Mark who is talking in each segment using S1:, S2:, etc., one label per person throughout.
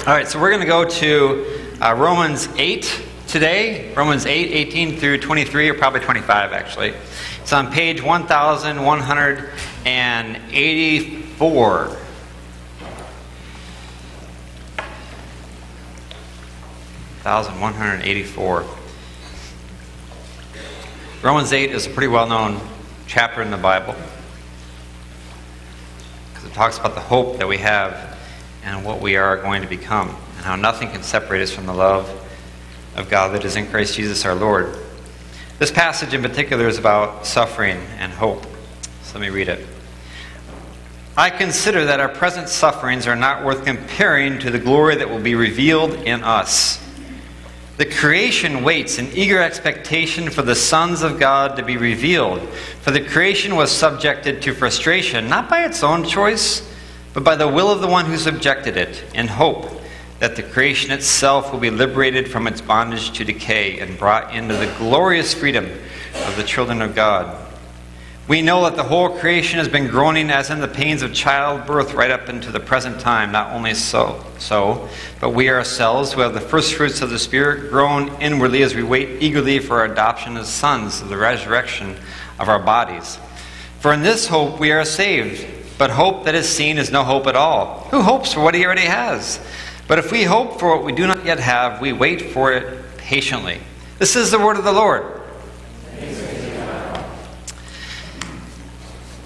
S1: All right, so we're going to go to uh, Romans 8 today. Romans 8, 18 through 23, or probably 25 actually. It's on page 1184. Thousand one hundred eighty-four. Romans 8 is a pretty well known chapter in the Bible because it talks about the hope that we have and what we are going to become, and how nothing can separate us from the love of God that is in Christ Jesus our Lord. This passage in particular is about suffering and hope. So let me read it. I consider that our present sufferings are not worth comparing to the glory that will be revealed in us. The creation waits in eager expectation for the sons of God to be revealed. For the creation was subjected to frustration, not by its own choice, but by the will of the one who subjected it, in hope that the creation itself will be liberated from its bondage to decay and brought into the glorious freedom of the children of God. We know that the whole creation has been groaning as in the pains of childbirth right up into the present time. Not only so, so, but we ourselves, who have the first fruits of the Spirit, groan inwardly as we wait eagerly for our adoption as sons of the resurrection of our bodies. For in this hope we are saved. But hope that is seen is no hope at all. Who hopes for what he already has? But if we hope for what we do not yet have, we wait for it patiently. This is the word of the Lord.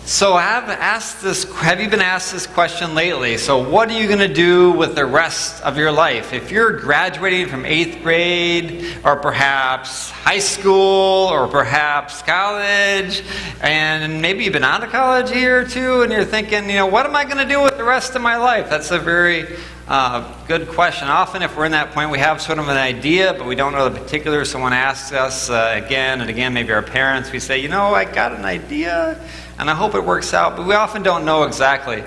S1: So have asked this have you been asked this question lately? So what are you going to do with the rest of your life? If you're graduating from 8th grade or perhaps high school or perhaps college and maybe you've been out of college a year or two and you're thinking, you know, what am I going to do with the rest of my life? That's a very uh, good question. Often, if we're in that point, we have sort of an idea, but we don't know the particulars. Someone asks us uh, again and again, maybe our parents, we say, you know, I got an idea and I hope it works out, but we often don't know exactly.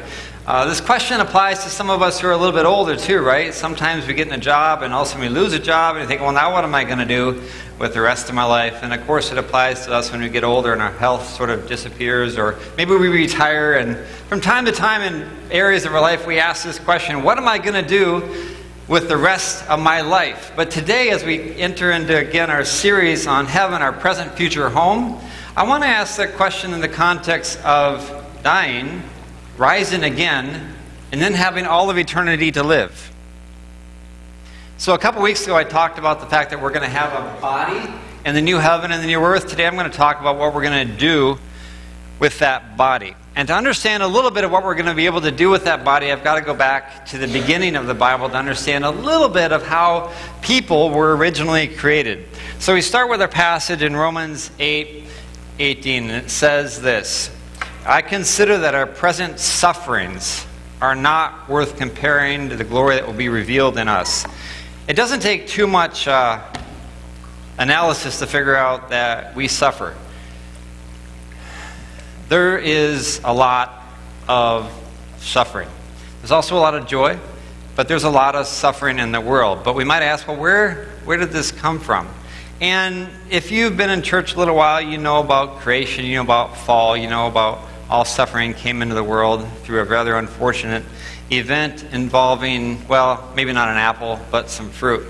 S1: Uh, this question applies to some of us who are a little bit older too, right? Sometimes we get in a job and all of a sudden we lose a job and you think, well, now what am I going to do with the rest of my life? And of course, it applies to us when we get older and our health sort of disappears, or maybe we retire. And from time to time in areas of our life, we ask this question what am I going to do with the rest of my life? But today, as we enter into again our series on heaven, our present future home, I want to ask that question in the context of dying, rising again, and then having all of eternity to live. So, a couple weeks ago, I talked about the fact that we're going to have a body in the new heaven and the new earth. Today, I'm going to talk about what we're going to do with that body. And to understand a little bit of what we're going to be able to do with that body, I've got to go back to the beginning of the Bible to understand a little bit of how people were originally created. So, we start with our passage in Romans 8 18, and it says this I consider that our present sufferings are not worth comparing to the glory that will be revealed in us. It doesn't take too much uh, analysis to figure out that we suffer. There is a lot of suffering. There's also a lot of joy, but there's a lot of suffering in the world. But we might ask, well, where, where did this come from? And if you've been in church a little while, you know about creation, you know about fall, you know about all suffering came into the world through a rather unfortunate event involving, well, maybe not an apple, but some fruit.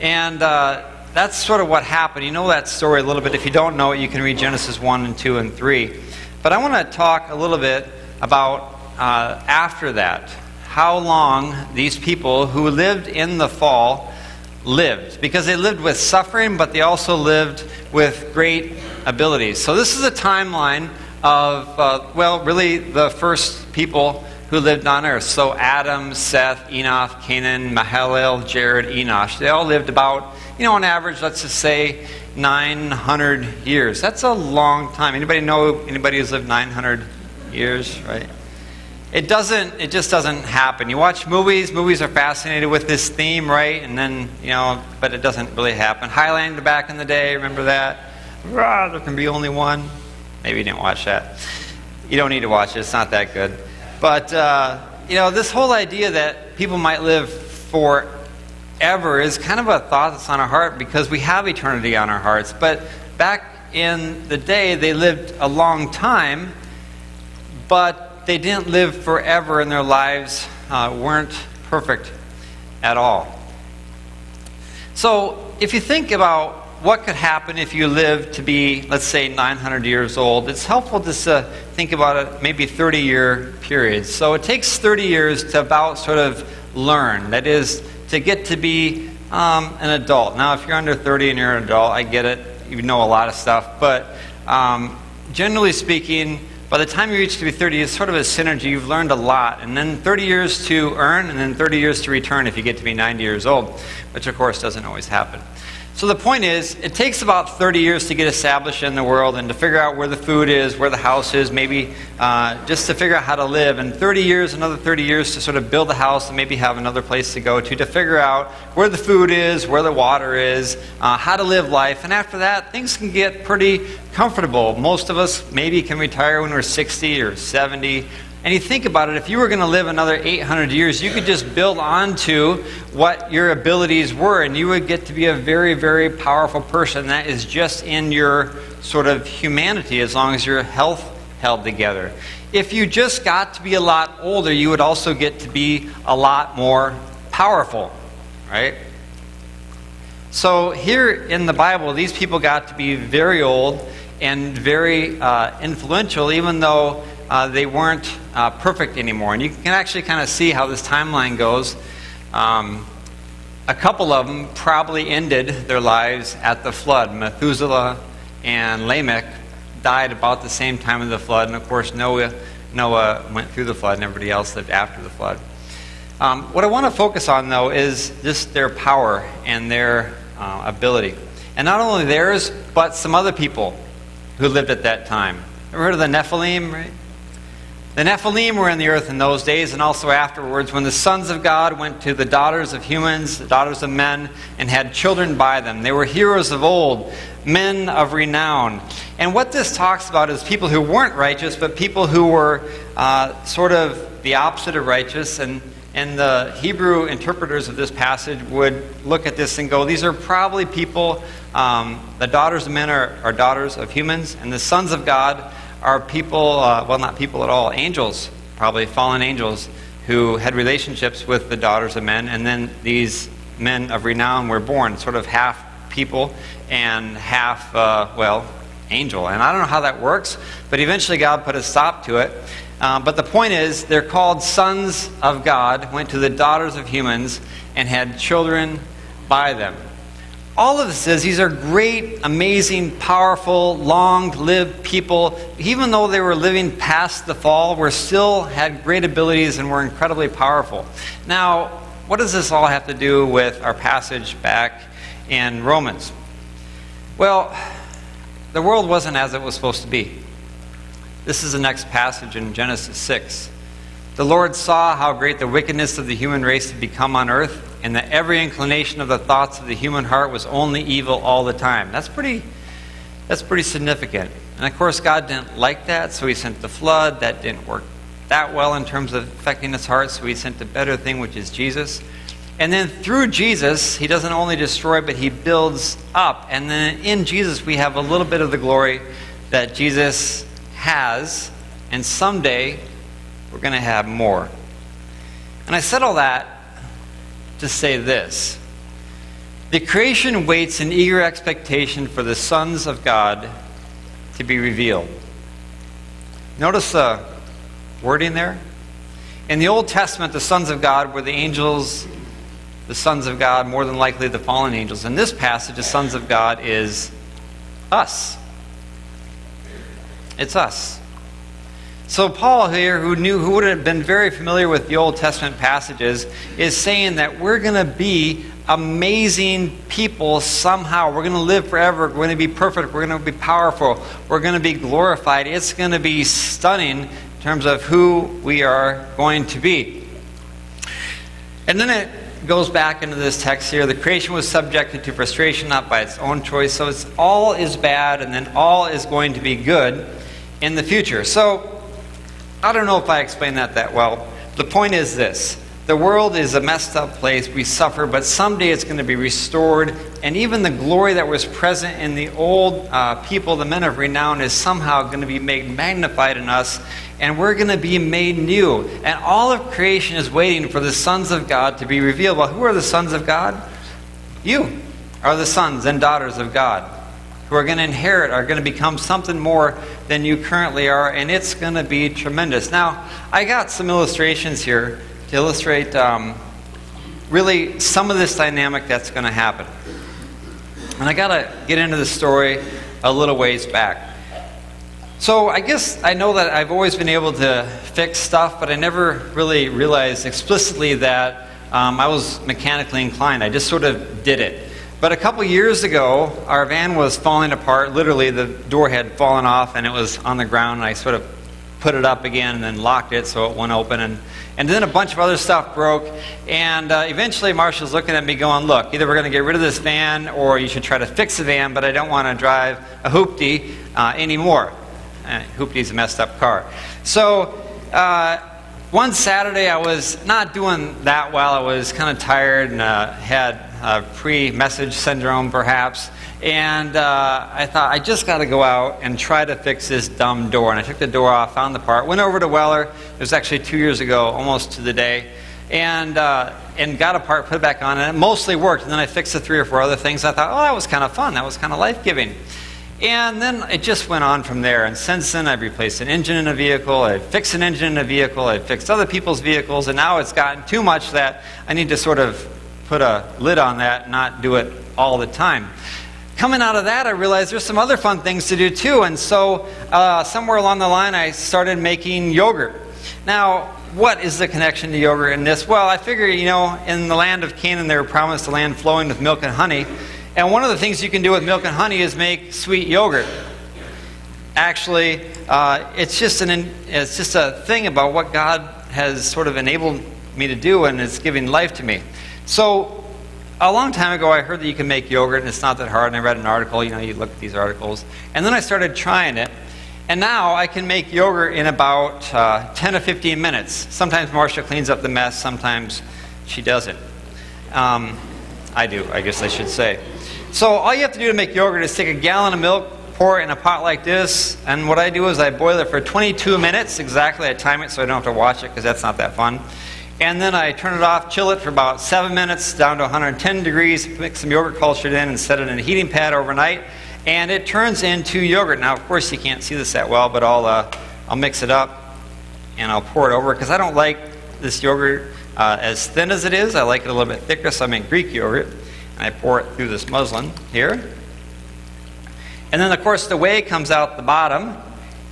S1: And uh, that's sort of what happened. You know that story a little bit. If you don't know it, you can read Genesis 1 and 2 and 3. But I want to talk a little bit about uh, after that, how long these people who lived in the fall lived because they lived with suffering, but they also lived with great abilities. So, this is a timeline of, uh, well, really the first people who lived on earth. So, Adam, Seth, Enoch, Canaan, Mahalalel, Jared, Enosh. They all lived about, you know, on average, let's just say 900 years. That's a long time. Anybody know anybody who's lived 900 years, right? It doesn't it just doesn't happen. You watch movies movies are fascinated with this theme right? And then you know but it doesn't really happen. Highlander back in the day remember that? Rah, there can be only one. Maybe you didn't watch that. You don't need to watch it it's not that good. But uh, you know this whole idea that people might live forever is kind of a thought that's on our heart because we have eternity on our hearts. But back in the day they lived a long time but they didn't live forever and their lives uh, weren't perfect. at all. So, if you think about what could happen if you live to be, let's say, 900 years old, it's helpful just to think about it maybe 30 year periods. So, it takes 30 years to about sort of learn. That is, to get to be um, an adult. Now, if you're under 30 and you're an adult, I get it. You know a lot of stuff. But um, generally speaking, by the time you reach to be 30, it's sort of a synergy. You've learned a lot. And then 30 years to earn, and then 30 years to return if you get to be 90 years old, which of course doesn't always happen. So the point is, it takes about 30 years to get established in the world and to figure out where the food is, where the house is, maybe uh, just to figure out how to live. And 30 years, another 30 years to sort of build a house and maybe have another place to go to, to figure out where the food is, where the water is, uh, how to live life. And after that, things can get pretty comfortable. Most of us maybe can retire when we're 60 or 70 and you think about it, if you were going to live another 800 years, you could just build onto what your abilities were, and you would get to be a very, very powerful person. That is just in your sort of humanity, as long as your health held together. If you just got to be a lot older, you would also get to be a lot more powerful, right? So, here in the Bible, these people got to be very old and very uh, influential, even though uh, they weren't uh, perfect anymore. And you can actually kind of see how this timeline goes. Um, a couple of them probably ended their lives at the flood. Methuselah and Lamech died about the same time of the flood. And of course, Noah, Noah went through the flood, and everybody else lived after the flood. Um, what I want to focus on, though, is just their power and their uh, ability. And not only theirs, but some other people who lived at that time. Ever heard of the Nephilim, right? The Nephilim were in the earth in those days and also afterwards when the sons of God went to the daughters of humans, the daughters of men, and had children by them. They were heroes of old, men of renown. And what this talks about is people who weren't righteous, but people who were uh, sort of the opposite of righteous. And, and the Hebrew interpreters of this passage would look at this and go, these are probably people, um, the daughters of men are, are daughters of humans, and the sons of God are people, uh, well, not people at all, angels, probably fallen angels, who had relationships with the daughters of men, and then these men of renown were born, sort of half people and half, uh, well, angel. And I don't know how that works, but eventually God put a stop to it. Uh, but the point is, they're called sons of God, went to the daughters of humans, and had children by them all of this is these are great, amazing, powerful, long lived people. Even though they were living past the fall, were still had great abilities and were incredibly powerful. Now, what does this all have to do with our passage back in Romans? Well, the world wasn't as it was supposed to be. This is the next passage in Genesis 6. The Lord saw how great the wickedness of the human race had become on earth and that every inclination of the thoughts of the human heart was only evil all the time. That's pretty, that's pretty significant. And of course, God didn't like that, so He sent the flood. That didn't work that well in terms of affecting His heart, so He sent the better thing, which is Jesus. And then through Jesus, He doesn't only destroy, but He builds up. And then in Jesus, we have a little bit of the glory that Jesus has, and someday we're going to have more. And I said all that to say this The creation waits in eager expectation for the sons of God to be revealed. Notice the wording there. In the Old Testament, the sons of God were the angels, the sons of God, more than likely the fallen angels. In this passage, the sons of God is us. It's us. So Paul here, who knew who would have been very familiar with the Old Testament passages, is saying that we're going to be amazing people somehow. We're going to live forever. We're going to be perfect. We're going to be powerful. We're going to be glorified. It's going to be stunning in terms of who we are going to be. And then it goes back into this text here. The creation was subjected to frustration, not by its own choice. So it's all is bad, and then all is going to be good in the future. So I don't know if I explained that that well. The point is this the world is a messed up place. We suffer, but someday it's going to be restored. And even the glory that was present in the old uh, people, the men of renown, is somehow going to be made magnified in us. And we're going to be made new. And all of creation is waiting for the sons of God to be revealed. Well, who are the sons of God? You are the sons and daughters of God who are going to inherit, are going to become something more than you currently are, and it's going to be tremendous. Now, I got some illustrations here to illustrate um, really some of this dynamic that's going to happen. And I got to get into the story a little ways back. So I guess I know that I've always been able to fix stuff, but I never really realized explicitly that um, I was mechanically inclined. I just sort of did it. But a couple years ago, our van was falling apart. Literally, the door had fallen off and it was on the ground. And I sort of put it up again and then locked it so it went open. And and then a bunch of other stuff broke. And uh, eventually, Marcia's looking at me going, Look, either we're going to get rid of this van or you should try to fix the van, but I don't want to drive a hoopty uh, anymore. Uh, hoopty's a messed up car. So, uh, one Saturday, I was not doing that well. I was kind of tired and uh, had pre message syndrome, perhaps. And uh, I thought, I just got to go out and try to fix this dumb door. And I took the door off, found the part, went over to Weller. It was actually two years ago, almost to the day. And, uh, and got a part, put it back on, and it mostly worked. And then I fixed the three or four other things. I thought, oh, that was kind of fun. That was kind of life giving. And then it just went on from there. And since then, I've replaced an engine in a vehicle, I've fixed an engine in a vehicle, I've fixed other people's vehicles, and now it's gotten too much that I need to sort of put a lid on that not do it all the time coming out of that, I realized there's some other fun things to do too. And so, uh, somewhere along the line, I started making yogurt. Now, what is the connection to yogurt in this? Well, I figure, you know, in the land of Canaan, they were promised a land flowing with milk and honey. And one of the things you can do with milk and honey is make sweet yogurt. Actually, uh, it's just an it's just a thing about what God has sort of enabled me to do, and it's giving life to me. So a long time ago, I heard that you can make yogurt and it's not that hard. And I read an article, you know, you look at these articles. And then I started trying it. And now I can make yogurt in about uh, 10 to 15 minutes. Sometimes Marcia cleans up the mess, sometimes she doesn't. Um, I do, I guess I should say. So all you have to do to make yogurt is take a gallon of milk, pour it in a pot like this, and what I do is I boil it for 22 minutes exactly. I time it so I don't have to watch it because that's not that fun. And then I turn it off, chill it for about seven minutes down to 110 degrees, mix some yogurt culture in, and set it in a heating pad overnight. And it turns into yogurt. Now, of course, you can't see this that well, but I'll, uh, I'll mix it up and I'll pour it over because I don't like this yogurt uh, as thin as it is. I like it a little bit thicker, so I make Greek yogurt. And I pour it through this muslin here. And then, of course, the whey comes out the bottom,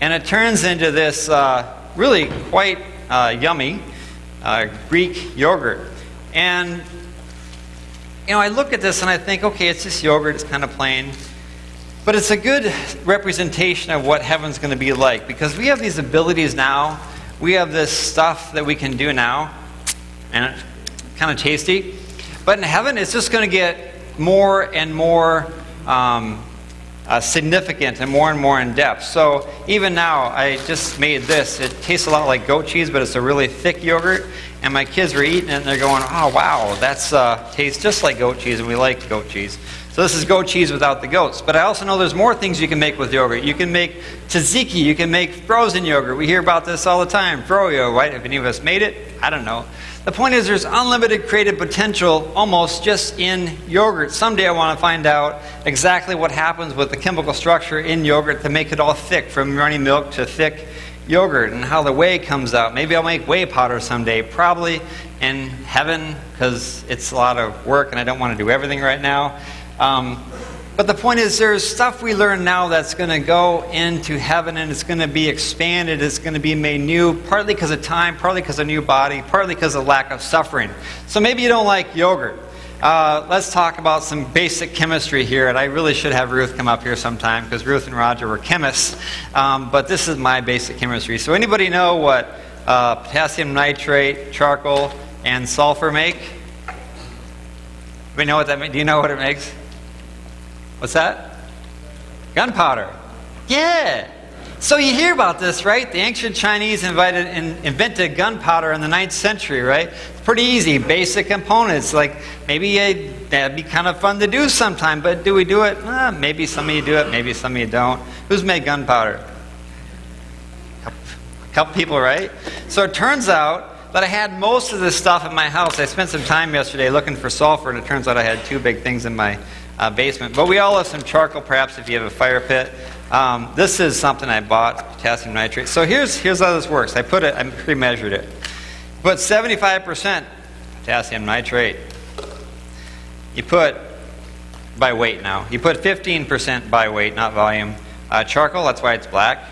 S1: and it turns into this uh, really quite uh, yummy uh, Greek yogurt. And, you know, I look at this and I think, okay, it's just yogurt, it's kind of plain. But it's a good representation of what heaven's going to be like because we have these abilities now. We have this stuff that we can do now, and it's kind of tasty. But in heaven, it's just going to get more and more um, uh, significant and more and more in depth. So even now, I just made this. It tastes a lot like goat cheese, but it's a really thick yogurt. And my kids were eating it, and they're going, "Oh wow, that's uh, tastes just like goat cheese, and we like goat cheese." So this is goat cheese without the goats. But I also know there's more things you can make with yogurt. You can make tzatziki. You can make frozen yogurt. We hear about this all the time. Froyo, right? If any of us made it, I don't know. The point is, there's unlimited creative potential almost just in yogurt. Someday I want to find out exactly what happens with the chemical structure in yogurt to make it all thick, from runny milk to thick yogurt, and how the whey comes out. Maybe I'll make whey powder someday, probably in heaven, because it's a lot of work and I don't want to do everything right now. Um, but the point is, there's stuff we learn now that's going to go into heaven and it's going to be expanded, it's going to be made new, partly because of time, partly because of new body, partly because of lack of suffering. So maybe you don't like yogurt. Uh, let's talk about some basic chemistry here. And I really should have Ruth come up here sometime because Ruth and Roger were chemists. Um, but this is my basic chemistry. So, anybody know what uh, potassium nitrate, charcoal, and sulfur make? We know what that. Do you know what it makes? What's that? Gunpowder. Yeah. So you hear about this, right? The ancient Chinese invited, in, invented gunpowder in the 9th century, right? It's pretty easy, basic components. Like maybe that'd be kind of fun to do sometime, but do we do it? Eh, maybe some of you do it, maybe some of you don't. Who's made gunpowder? A couple people, right? So it turns out that I had most of this stuff in my house. I spent some time yesterday looking for sulfur, and it turns out I had two big things in my uh, basement. But we all have some charcoal, perhaps, if you have a fire pit. Um, this is something I bought, potassium nitrate. So here's, here's how this works. I put it, I pre-measured it. Put 75% potassium nitrate. You put, by weight now, you put 15% by weight, not volume. Uh, charcoal, that's why it's black.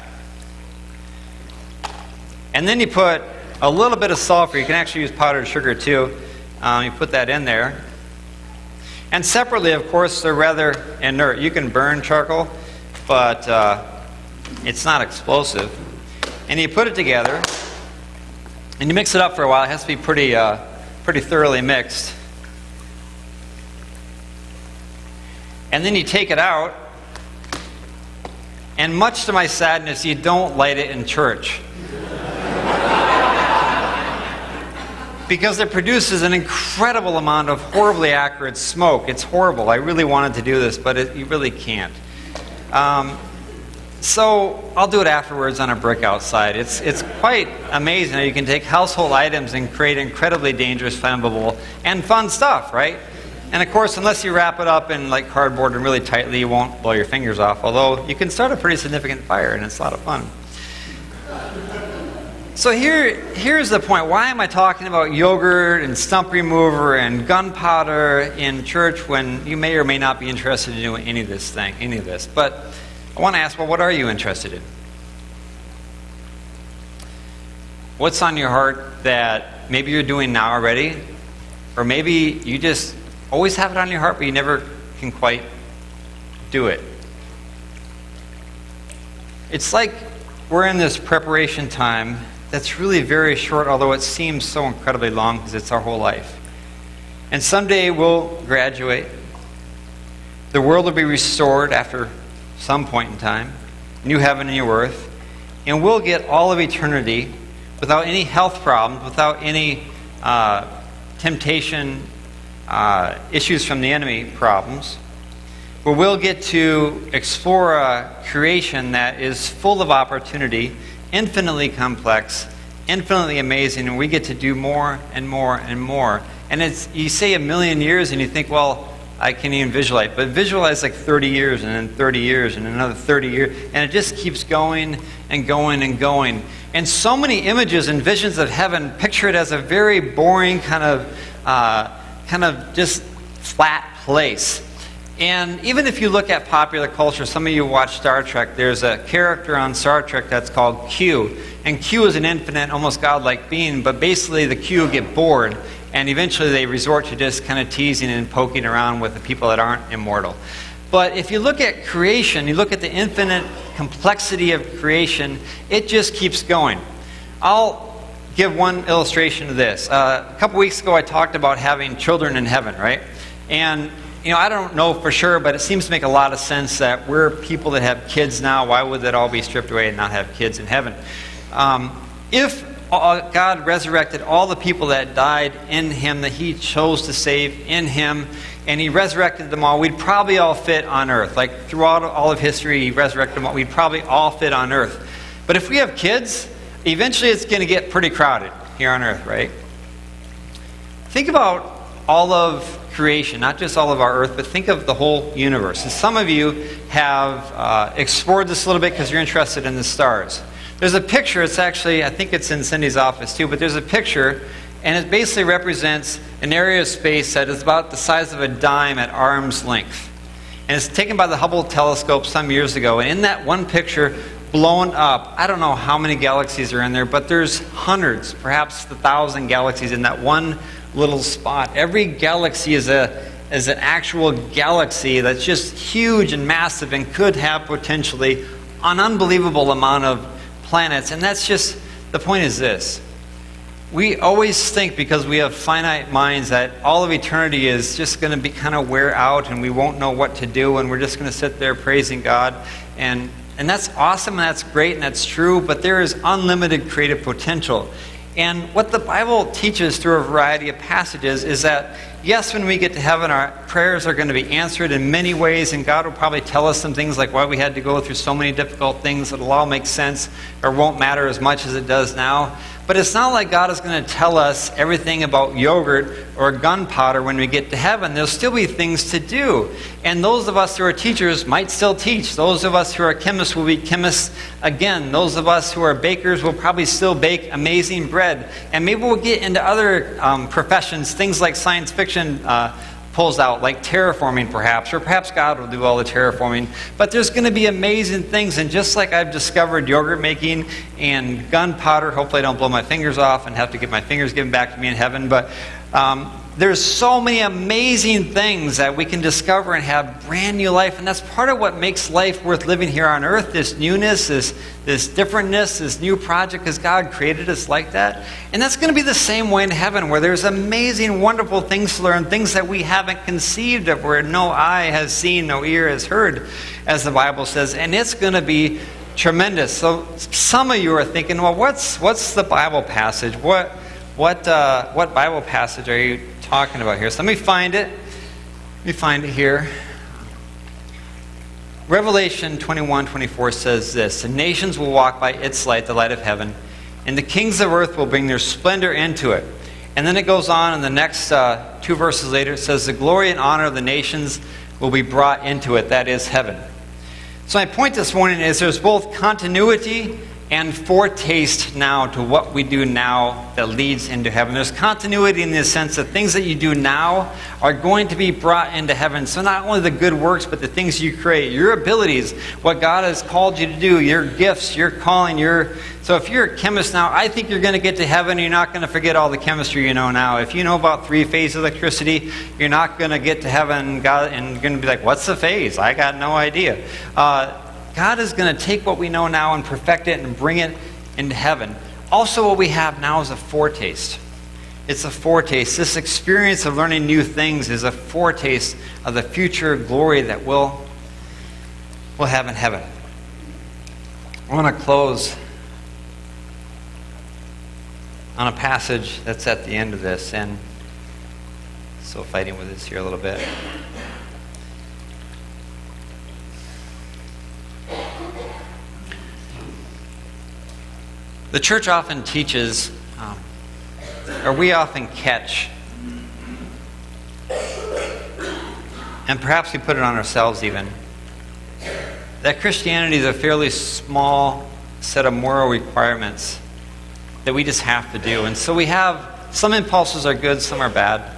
S1: And then you put a little bit of sulfur. You can actually use powdered sugar too. Um, you put that in there. And separately, of course, they're rather inert. You can burn charcoal but uh, it's not explosive. And you put it together, and you mix it up for a while. It has to be pretty, uh, pretty thoroughly mixed. And then you take it out, and much to my sadness, you don't light it in church. Because it produces an incredible amount of horribly acrid smoke. It's horrible. I really wanted to do this, but it, you really can't. Um, so I'll do it afterwards on a brick outside. It's, it's quite amazing how you can take household items and create incredibly dangerous, flammable, and fun stuff, right? And of course, unless you wrap it up in like cardboard and really tightly, you won't blow your fingers off. Although you can start a pretty significant fire, and it's a lot of fun. So here, here's the point. Why am I talking about yogurt and stump remover and gunpowder in church when you may or may not be interested in doing any of this thing, any of this? But I want to ask, well, what are you interested in? What's on your heart that maybe you're doing now already, or maybe you just always have it on your heart, but you never can quite do it? It's like we're in this preparation time that's really very short, although it seems so incredibly long because it's our whole life. And someday we'll graduate. The world will be restored after some point in time, new heaven and new earth, and we'll get all of eternity without any health problems, without any uh, temptation, uh, issues from the enemy problems, where we'll get to explore a creation that is full of opportunity infinitely complex, infinitely amazing, and we get to do more and more and more. And it's you say a million years, and you think, well, I can't even visualize, but visualize like 30 years, and then 30 years, and another 30 years, and it just keeps going and going and going. And so many images and visions of heaven picture it as a very boring kind of, uh, kind of just flat place. And even if you look at popular culture, some of you watch Star Trek, there's a character on Star Trek that's called Q. And Q is an infinite, almost godlike being, but basically the Q get bored, and eventually they resort to just kind of teasing and poking around with the people that aren't immortal. But if you look at creation, you look at the infinite complexity of creation, it just keeps going. I'll give one illustration of this. Uh, a couple weeks ago, I talked about having children in heaven, right? And you know, I don't know for sure, but it seems to make a lot of sense that we're people that have kids now. Why would that all be stripped away and not have kids in heaven? Um, if God resurrected all the people that died in Him, that He chose to save in Him, and He resurrected them all, we'd probably all fit on earth. Like throughout all of history, He resurrected them all. We'd probably all fit on earth. But if we have kids, eventually it's going to get pretty crowded here on earth, right? Think about all of creation, not just all of our earth, but think of the whole universe. And some of you have uh, explored this a little bit because you're interested in the stars. There's a picture, it's actually, I think it's in Cindy's office too, but there's a picture, and it basically represents an area of space that is about the size of a dime at arm's length. And it's taken by the Hubble telescope some years ago. And in that one picture, blown up, I don't know how many galaxies are in there, but there's hundreds, perhaps a thousand galaxies in that one little spot. Every galaxy is a is an actual galaxy that's just huge and massive and could have potentially an unbelievable amount of planets. And that's just the point is this. We always think because we have finite minds that all of eternity is just going to be kind of wear out and we won't know what to do and we're just going to sit there praising God and And that's awesome and that's great and that's true, but there is unlimited creative potential. And what the Bible teaches through a variety of passages is that, yes, when we get to heaven, our prayers are going to be answered in many ways, and God will probably tell us some things like why we had to go through so many difficult things that'll all make sense or won't matter as much as it does now. But it's not like God is going to tell us everything about yogurt or gunpowder when we get to heaven. There'll still be things to do. And those of us who are teachers might still teach. Those of us who are chemists will be chemists again. Those of us who are bakers will probably still bake amazing bread. And maybe we'll get into other um, professions, things like science fiction. Uh, pulls out, like terraforming perhaps, or perhaps God will do all the terraforming. But there's going to be amazing things, and just like I've discovered yogurt making and gunpowder, hopefully I don't blow my fingers off and have to get my fingers given back to me in heaven, but um, there's so many amazing things that we can discover and have brand new life. And that's part of what makes life worth living here on earth this newness, this, this differentness, this new project, because God created us like that. And that's going to be the same way in heaven, where there's amazing, wonderful things to learn, things that we haven't conceived of, where no eye has seen, no ear has heard, as the Bible says. And it's going to be tremendous. So some of you are thinking, well, what's, what's the Bible passage? What, what, uh, what Bible passage are you talking about here. So let me find it. Let me find it here. Revelation 21 24 says this The nations will walk by its light, the light of heaven, and the kings of earth will bring their splendor into it. And then it goes on, in the next uh, two verses later, it says, The glory and honor of the nations will be brought into it, that is heaven. So, my point this morning is there's both continuity and foretaste now to what we do now that leads into heaven. There's continuity in the sense that things that you do now are going to be brought into heaven. So, not only the good works, but the things you create, your abilities, what God has called you to do, your gifts, your calling, your. So, if you're a chemist now, I think you're going to get to heaven. You're not going to forget all the chemistry you know now. If you know about three phase electricity, you're not going to get to heaven God, and you're going to be like, what's the phase? I got no idea. Uh, God is going to take what we know now and perfect it and bring it into heaven. Also, what we have now is a foretaste. It's a foretaste. This experience of learning new things is a foretaste of the future glory that we'll, we'll have in heaven. I want to close on a passage that's at the end of this, and still fighting with this here a little bit. The church often teaches, um, or we often catch, and perhaps we put it on ourselves even, that Christianity is a fairly small set of moral requirements that we just have to do. And so we have some impulses are good, some are bad.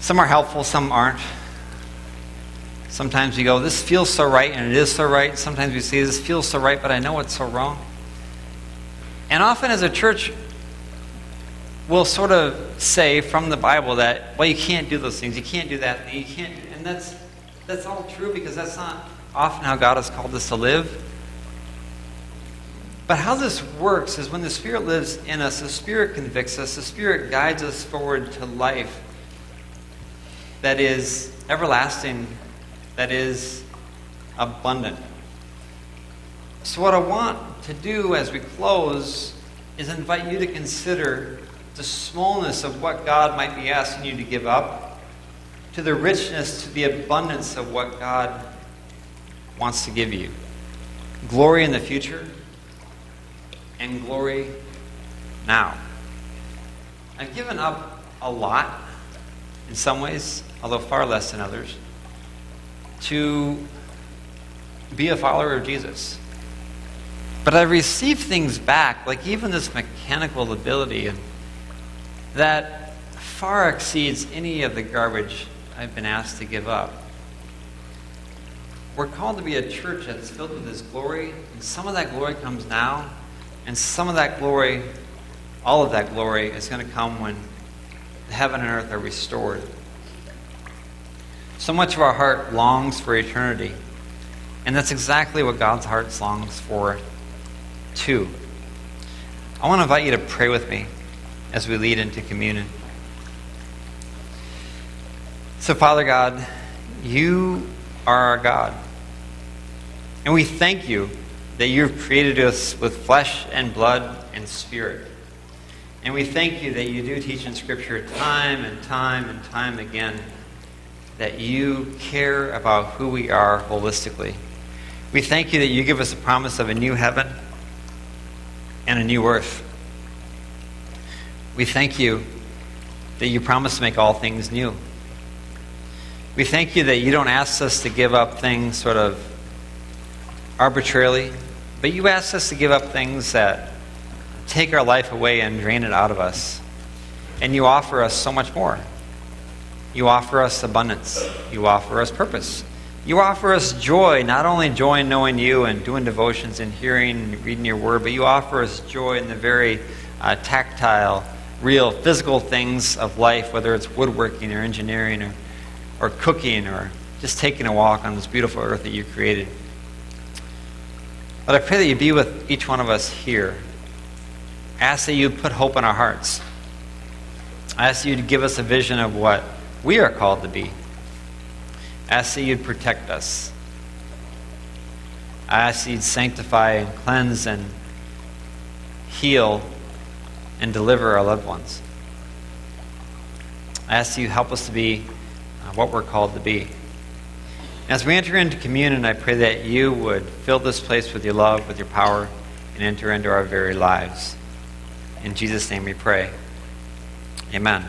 S1: Some are helpful, some aren't. Sometimes we go, this feels so right, and it is so right. Sometimes we say, this feels so right, but I know it's so wrong. And often as a church, we'll sort of say from the Bible that, well, you can't do those things, you can't do that, you can't, and that's, that's all true because that's not often how God has called us to live. But how this works is when the Spirit lives in us, the Spirit convicts us, the Spirit guides us forward to life that is everlasting, that is abundant. So, what I want to do as we close is invite you to consider the smallness of what God might be asking you to give up, to the richness, to the abundance of what God wants to give you. Glory in the future and glory now. I've given up a lot in some ways, although far less than others, to be a follower of Jesus. But I receive things back, like even this mechanical ability, that far exceeds any of the garbage I've been asked to give up. We're called to be a church that's filled with His glory, and some of that glory comes now, and some of that glory, all of that glory, is going to come when heaven and earth are restored. So much of our heart longs for eternity, and that's exactly what God's heart longs for Two, I want to invite you to pray with me as we lead into communion. So, Father God, you are our God. And we thank you that you've created us with flesh and blood and spirit. And we thank you that you do teach in Scripture time and time and time again that you care about who we are holistically. We thank you that you give us a promise of a new heaven and a new earth. We thank you that you promise to make all things new. We thank you that you don't ask us to give up things sort of arbitrarily, but you ask us to give up things that take our life away and drain it out of us. And you offer us so much more. You offer us abundance. You offer us purpose. You offer us joy, not only joy in knowing you and doing devotions and hearing and reading your word, but you offer us joy in the very uh, tactile, real, physical things of life, whether it's woodworking or engineering or, or cooking or just taking a walk on this beautiful earth that you created. But I pray that you be with each one of us here. I ask that you put hope in our hearts. I ask you to give us a vision of what we are called to be. I ask that you'd protect us. I ask that you'd sanctify and cleanse and heal and deliver our loved ones. I ask that you help us to be uh, what we're called to be. As we enter into communion, I pray that you would fill this place with your love, with your power, and enter into our very lives. In Jesus' name we pray. Amen.